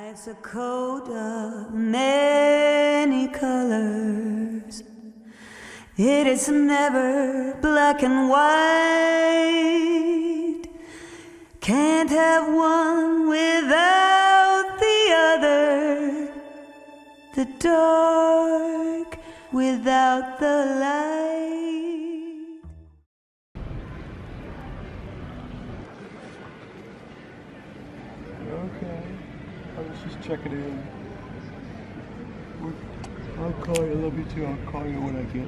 Life's a coat of many colors. It is never black and white. Can't have one without the other. The dark without the light. Okay. I it in. I'll call you. I love you too. I'll call you when I get.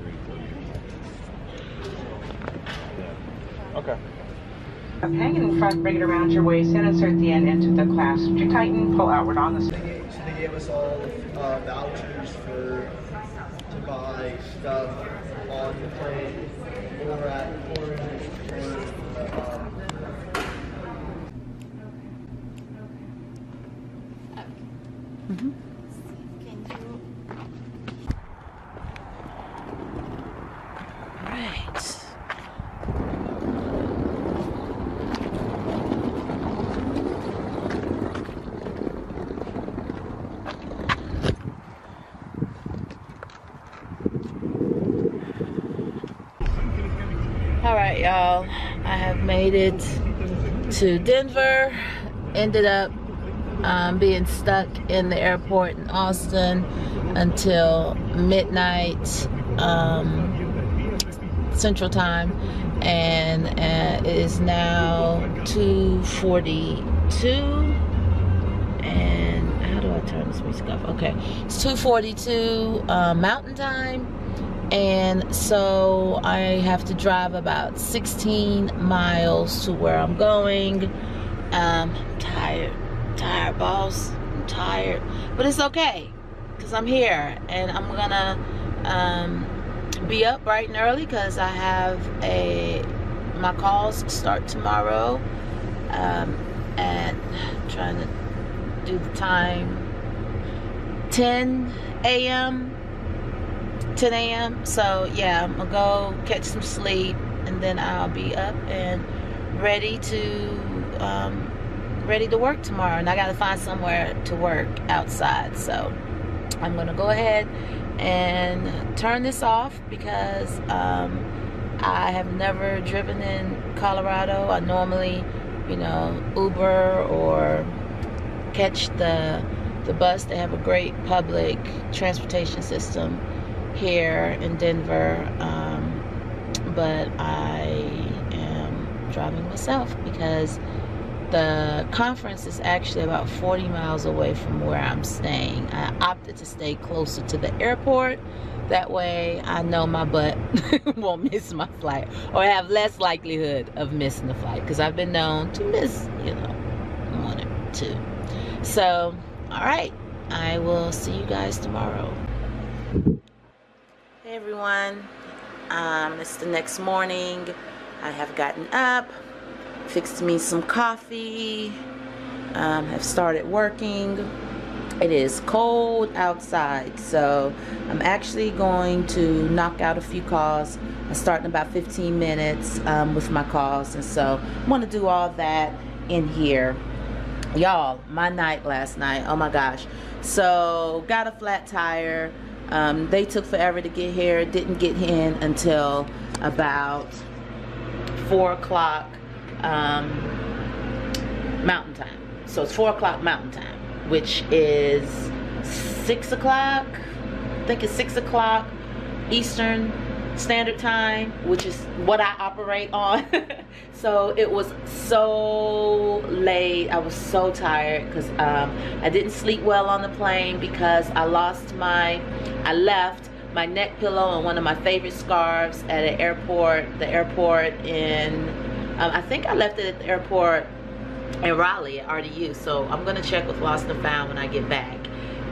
Okay. Hang it in front, bring it around your waist, and insert the end into the clasp. To tighten, pull outward on the They gave, so they gave us all uh, vouchers for to buy stuff on the plane or at or, or um, Right. All right, y'all. I have made it to Denver. Ended up um, being stuck in the airport in Austin until midnight um, Central Time, and uh, it is now 2:42. And how do I turn this music off? Okay, it's 2:42 uh, Mountain Time. And so I have to drive about 16 miles to where I'm going. Um, I'm tired, tired, boss. I'm tired, but it's okay because I'm here and I'm gonna um, be up bright and early because I have a my calls start tomorrow. Um, and trying to do the time 10 a.m. 10 a.m. So yeah, I'm gonna go catch some sleep, and then I'll be up and ready to um, ready to work tomorrow. And I gotta find somewhere to work outside. So I'm gonna go ahead and turn this off because um, I have never driven in Colorado. I normally, you know, Uber or catch the the bus. They have a great public transportation system here in Denver, um, but I am driving myself because the conference is actually about 40 miles away from where I'm staying. I opted to stay closer to the airport. That way I know my butt won't miss my flight or have less likelihood of missing the flight because I've been known to miss, you know, one or two. So, all right, I will see you guys tomorrow. Hey everyone, um, it's the next morning. I have gotten up, fixed me some coffee, um, have started working. It is cold outside, so I'm actually going to knock out a few calls. I start in about 15 minutes um, with my calls, and so I'm going to do all that in here. Y'all, my night last night, oh my gosh. So, got a flat tire. Um, they took forever to get here. Didn't get in until about four o'clock um, Mountain Time. So it's four o'clock Mountain Time, which is six o'clock. I think it's six o'clock Eastern Standard Time, which is what I operate on. so it was so late. I was so tired because um, I didn't sleep well on the plane because I lost my, I left my neck pillow and one of my favorite scarves at an airport, the airport in, um, I think I left it at the airport in Raleigh at RDU. So I'm gonna check with Lost and Found when I get back.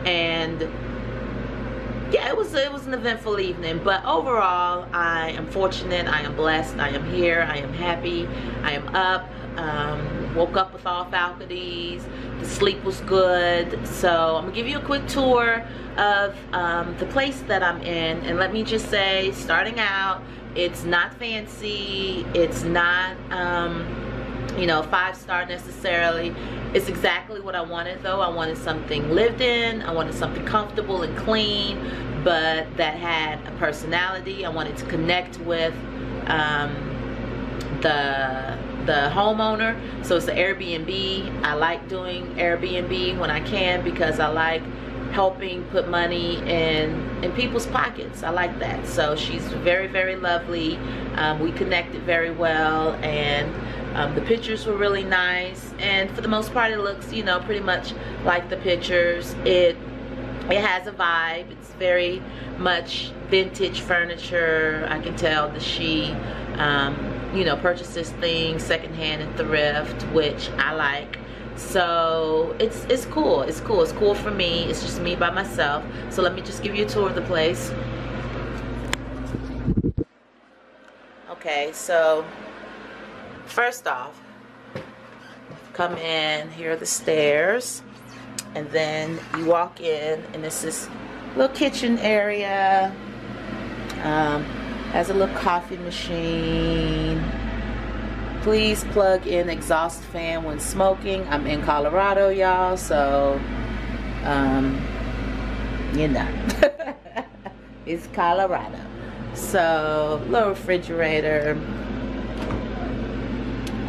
And yeah, it was it was an eventful evening, but overall, I am fortunate. I am blessed. I am here. I am happy. I am up. Um, woke up with all faculties. The sleep was good. So I'm gonna give you a quick tour of um, the place that I'm in, and let me just say, starting out, it's not fancy. It's not. Um, you know, five star necessarily. It's exactly what I wanted though. I wanted something lived in. I wanted something comfortable and clean, but that had a personality. I wanted to connect with um, the the homeowner. So it's an Airbnb. I like doing Airbnb when I can because I like helping put money in in people's pockets. I like that. So she's very, very lovely. Um, we connected very well and um, the pictures were really nice. And for the most part, it looks, you know, pretty much like the pictures. It it has a vibe. It's very much vintage furniture. I can tell that she, um, you know, purchases things secondhand and thrift, which I like. So it's it's cool it's cool it's cool for me it's just me by myself. So let me just give you a tour of the place. Okay so first off come in here are the stairs and then you walk in and this is little kitchen area. Um, has a little coffee machine please plug in exhaust fan when smoking. I'm in Colorado, y'all, so, um, you know, it's Colorado. So, little refrigerator.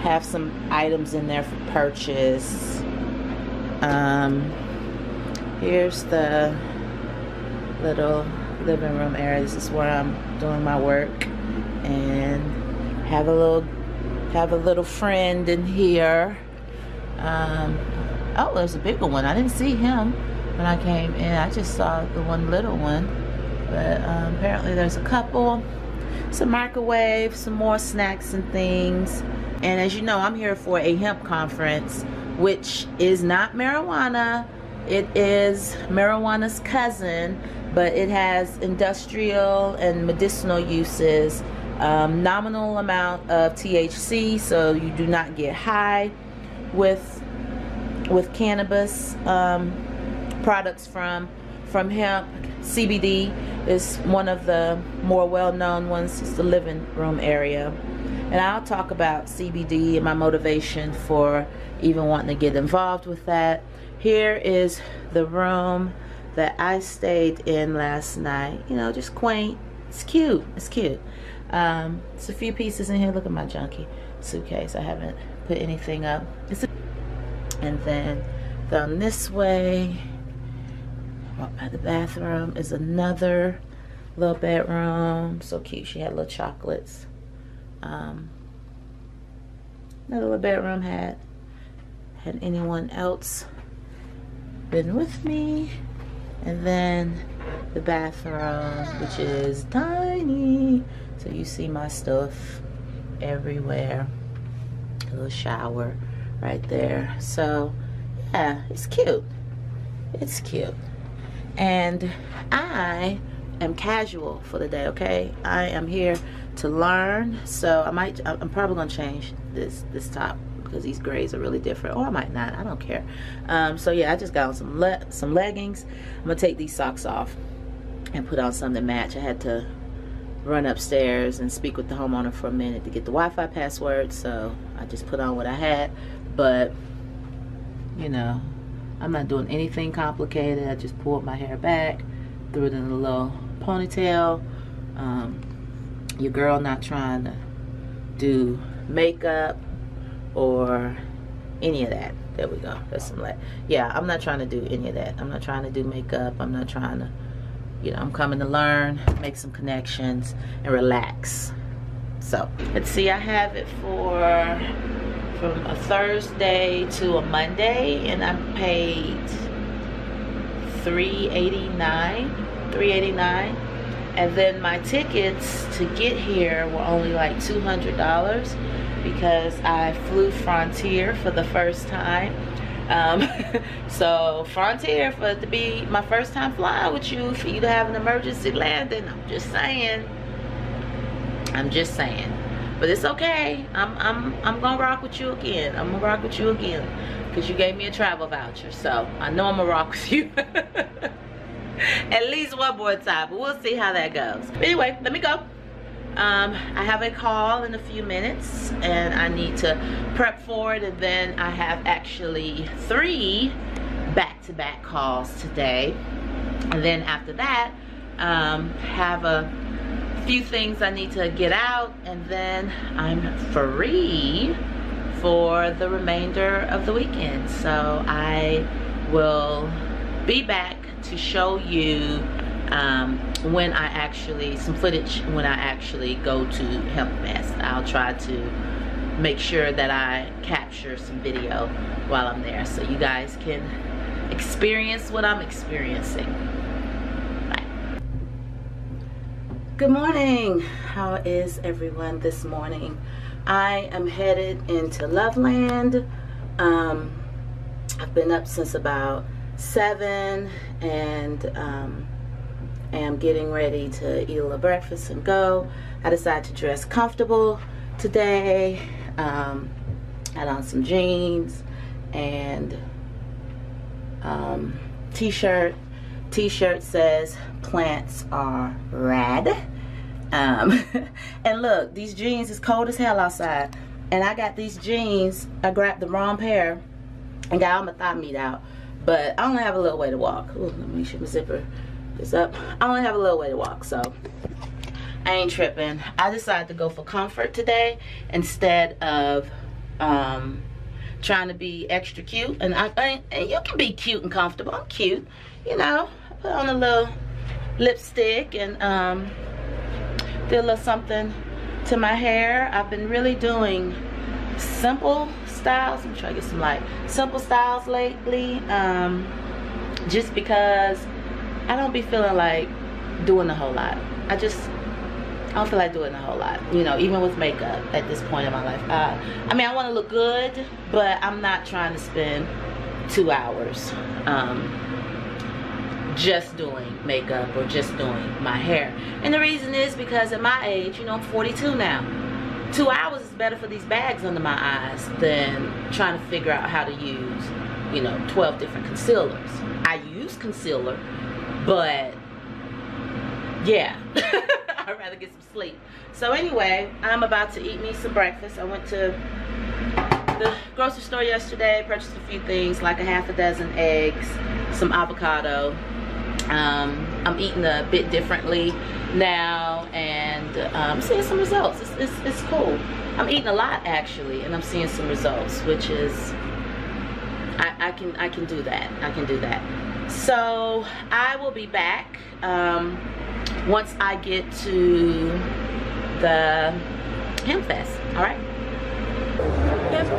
Have some items in there for purchase. Um, here's the little living room area. This is where I'm doing my work. And have a little have a little friend in here. Um, oh, there's a bigger one. I didn't see him when I came in. I just saw the one little one. But um, apparently there's a couple. Some microwave, some more snacks and things. And as you know, I'm here for a hemp conference, which is not marijuana. It is marijuana's cousin, but it has industrial and medicinal uses um, nominal amount of THC, so you do not get high with with cannabis um, products from from hemp. CBD is one of the more well-known ones. It's the living room area, and I'll talk about CBD and my motivation for even wanting to get involved with that. Here is the room that I stayed in last night. You know, just quaint. It's cute. It's cute. Um, it's a few pieces in here. Look at my junky suitcase. I haven't put anything up. and then down this way, walk by the bathroom, is another little bedroom. So cute. She had little chocolates. Um, another little bedroom had had anyone else been with me and then the bathroom which is tiny so you see my stuff everywhere. A little shower right there. So yeah, it's cute. It's cute. And I am casual for the day, okay? I am here to learn. So I might, I'm probably gonna change this, this top because these grays are really different. Or I might not I don't care. Um, so yeah I just got on some le some leggings. I'm gonna take these socks off and put on something to match. I had to run upstairs and speak with the homeowner for a minute to get the Wi-Fi password so I just put on what I had. But you know I'm not doing anything complicated. I just pulled my hair back threw it in a little ponytail. Um, your girl not trying to do makeup or any of that. There we go. That's some like yeah I'm not trying to do any of that. I'm not trying to do makeup. I'm not trying to you know, I'm coming to learn, make some connections, and relax. So, let's see, I have it for from a Thursday to a Monday, and I paid 389 389 and then my tickets to get here were only like $200 because I flew Frontier for the first time um, so Frontier for it to be my first time flying with you, for you to have an emergency landing, I'm just saying. I'm just saying. But it's okay. I'm I'm I'm gonna rock with you again. I'm gonna rock with you again. Cause you gave me a travel voucher. So I know I'm gonna rock with you. At least one more time. But we'll see how that goes. Anyway, let me go. Um, I have a call in a few minutes and I need to prep for it. And then I have actually three back-to-back -back calls today. And then after that, um, have a few things I need to get out. And then I'm free for the remainder of the weekend. So I will be back to show you um, when I actually, some footage when I actually go to Hemp Fest. I'll try to make sure that I capture some video while I'm there so you guys can experience what I'm experiencing. Bye. Good morning. How is everyone this morning? I am headed into Loveland. Um, I've been up since about 7 and um, am getting ready to eat a little breakfast and go. I decided to dress comfortable today. Um, had on some jeans and um, t-shirt. T-shirt says plants are rad. Um, and look, these jeans is cold as hell outside. And I got these jeans, I grabbed the wrong pair and got all my thigh meat out. But I only have a little way to walk. Ooh, let me sure my zipper is up. I only have a little way to walk, so I ain't tripping. I decided to go for comfort today instead of um, trying to be extra cute. And I, I and you can be cute and comfortable. I'm cute, you know. I put on a little lipstick and um, did a little something to my hair. I've been really doing simple styles. I'm trying to get some like simple styles lately. Um, just because I don't be feeling like doing a whole lot. I just I don't feel like doing a whole lot, you know, even with makeup at this point in my life. Uh, I mean, I want to look good, but I'm not trying to spend two hours um, just doing makeup or just doing my hair. And the reason is because at my age, you know, I'm 42 now two hours is better for these bags under my eyes than trying to figure out how to use, you know, 12 different concealers. I use concealer, but yeah, I'd rather get some sleep. So anyway, I'm about to eat me some breakfast. I went to the grocery store yesterday, purchased a few things, like a half a dozen eggs, some avocado. Um, I'm eating a bit differently now and um, seeing some results. It's, it's, it's cool. I'm eating a lot actually and I'm seeing some results which is I, I can I can do that. I can do that. So I will be back um, once I get to the Hemp Fest. All right.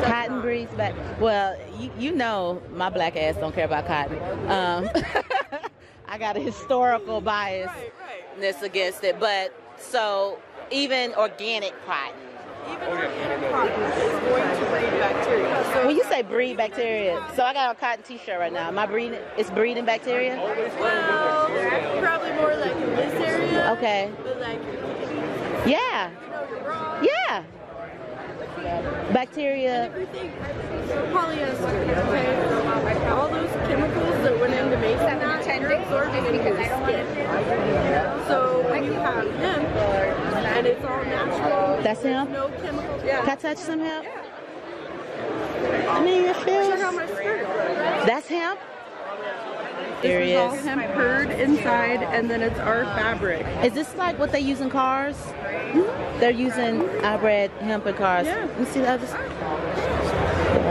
Cotton breeds back. Well, you, you know my black ass don't care about cotton. Um, I got a historical biasness right, right. against it, but so even organic cotton. Even organic cotton is going to breed bacteria. So when you say breed bacteria, so I got a cotton t-shirt right now. Am I breeding? It's breeding bacteria? Well, probably more like in this area. Okay. But like yeah. Yeah. Bacteria. Polyester. Okay. All those chemicals that went into making that are absorbed into your skin. So when you have hemp and it's all natural. That's hemp? No chemicals. Yeah. Can I touch some hemp? I mean, it feels. Check out my skirt. That's hemp? There this is all hemp hurd inside, and then it's our fabric. Is this like what they use in cars? Mm -hmm. They're using I read hemp in cars. Yeah. Me see the others.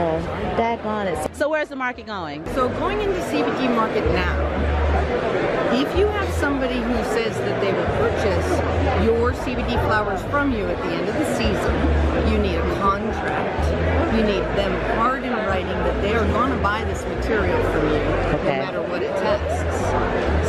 Oh, on it. So where's the market going? So going into CBD market now, if you have somebody who says that they will purchase your CBD flowers from you at the end of the season, you need a contract. You need them hard in writing that they are going to buy this material from you, okay. no matter what it tests.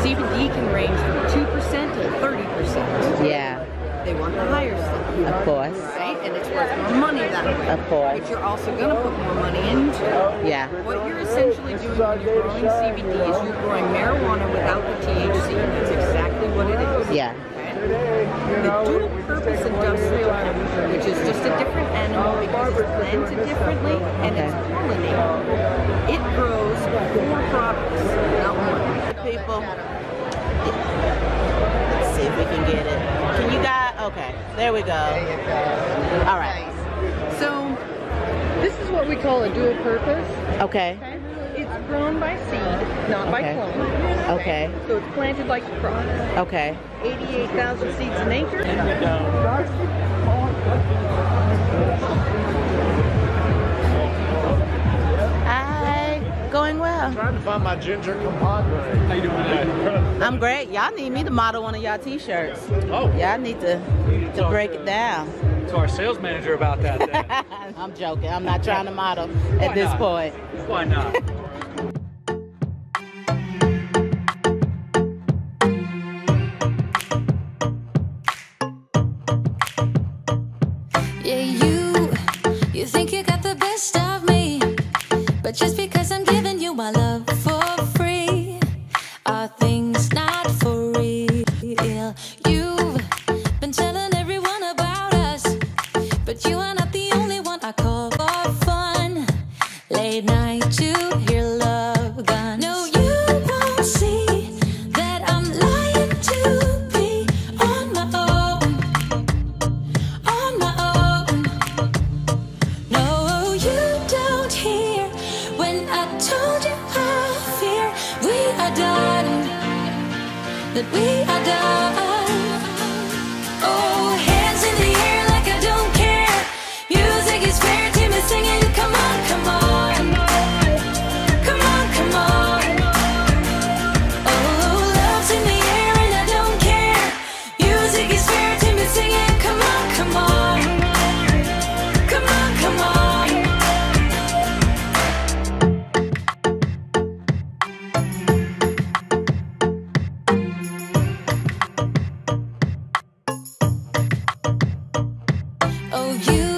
CBD can range from 2% to 30%. Yeah. They want the higher stuff. Of course. Right? And it's worth more money that way. Of course. Which you're also going to put more money into. Yeah. What you're essentially doing when you're growing CBD is you're growing marijuana without the THC. That's exactly what it is. Yeah. The dual purpose industrial hemp, which is just a different animal because it's planted differently and okay. it's pollinated. It grows four products, not one. People, let's see if we can get it. Can you guys? Okay, there we go. There you go. All right. Nice. So this is what we call a dual purpose. Okay. Okay. It's grown by seed, not by Okay. clone. Okay. So it's planted like a crop. Okay. 88,000 seeds an acre. Going well. Trying to find my ginger compadre. How you doing I'm great. Y'all need me to model one of y'all t-shirts. Oh, Y'all need to to break it down. to our sales manager about that. Then. I'm joking. I'm not trying to model Why at this not? point. Why not? That we are done. You,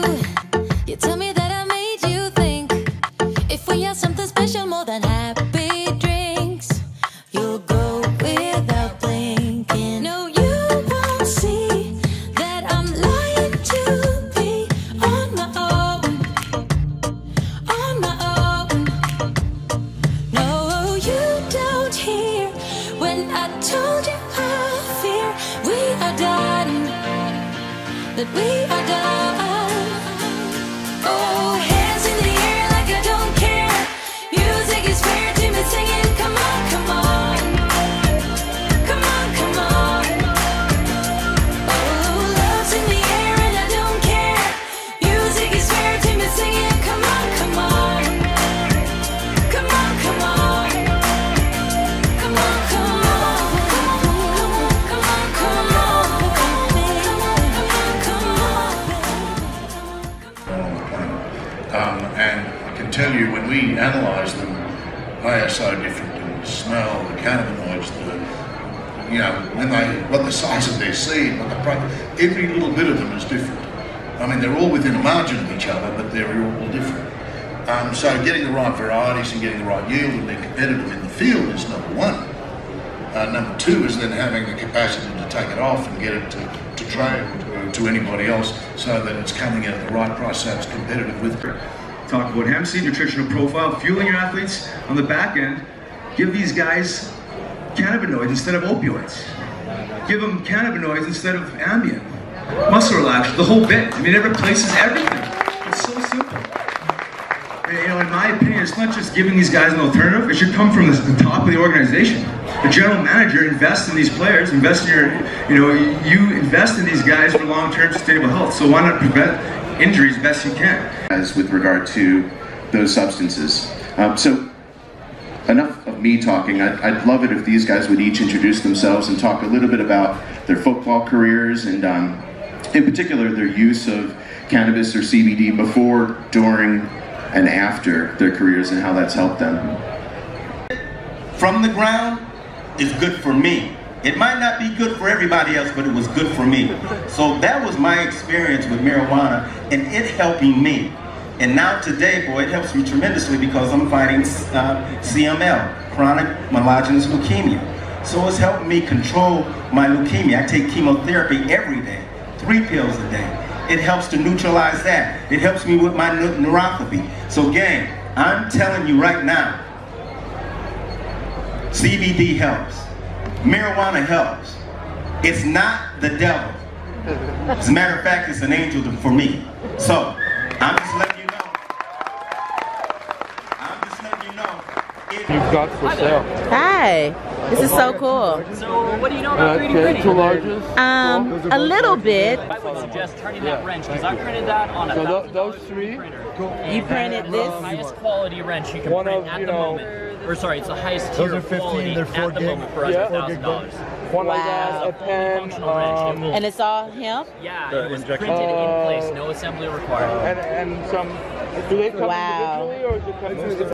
margin of each other, but they're all different. Um, so getting the right varieties and getting the right yield and being competitive in the field is number one. Uh, number two is then having the capacity to take it off and get it to, to trade to, to anybody else so that it's coming in at the right price so it's competitive with Talk about hemp seed nutritional profile, fueling your athletes on the back end. Give these guys cannabinoids instead of opioids. Give them cannabinoids instead of Ambien. Muscle relaxer, the whole bit. I mean, it replaces everything. It's so simple. You know, in my opinion, it's not just giving these guys an alternative. It should come from the, top of the organization. The general manager invests in these players, invest in your, you know, you invest in these guys for long-term sustainable health. So why not prevent injuries best you can? as with regard to those substances. Um, so, enough of me talking. I'd, I'd love it if these guys would each introduce themselves and talk a little bit about their football careers and, um, in particular, their use of cannabis or CBD before, during, and after their careers and how that's helped them. from the ground is good for me. It might not be good for everybody else, but it was good for me. So that was my experience with marijuana and it helping me. And now today, boy, it helps me tremendously because I'm fighting uh, CML, chronic myelogenous leukemia. So it's helping me control my leukemia. I take chemotherapy every day, three pills a day. It helps to neutralize that. It helps me with my neuropathy. So gang, I'm telling you right now, CBD helps. Marijuana helps. It's not the devil. As a matter of fact, it's an angel for me. So, I'm just letting you know. I'm just letting you know. You've got for sale. Hi. This is so cool. So, what do you know about 3D okay, printing? two larges. Um, a little bit. I would suggest turning that wrench because I printed that on a So tho- thousand those three. printer. You printed this? highest quality wrench you can One print of, at you the know- moment. Or sorry, it's the highest Those tier are 15, quality four at the gig. moment for us Yeah. at thousand dollars. One like Wow. that, a pen, Functional wrench. It um, And it's all hemp? yeah, the it was injection- printed in Uh, place, no assembly required. and and some. Do they come Wow. individually or is it come? Hands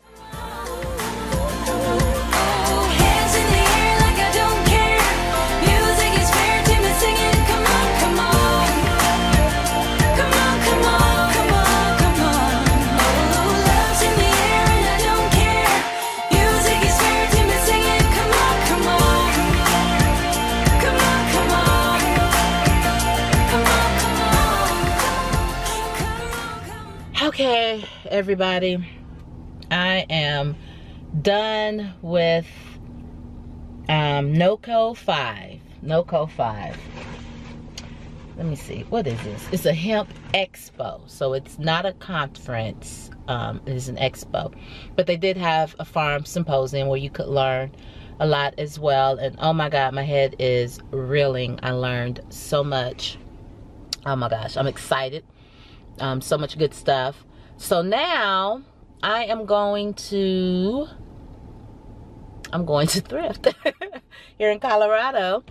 everybody. I am done with um, NOCO 5. NOCO 5. Let me see. What is this? It's a hemp expo. So it's not a conference. Um, it is an expo. But they did have a farm symposium where you could learn a lot as well. And oh my God, my head is reeling. I learned so much. Oh my gosh, I'm excited. Um, so much good stuff. So now I am going to I'm going to thrift here in Colorado.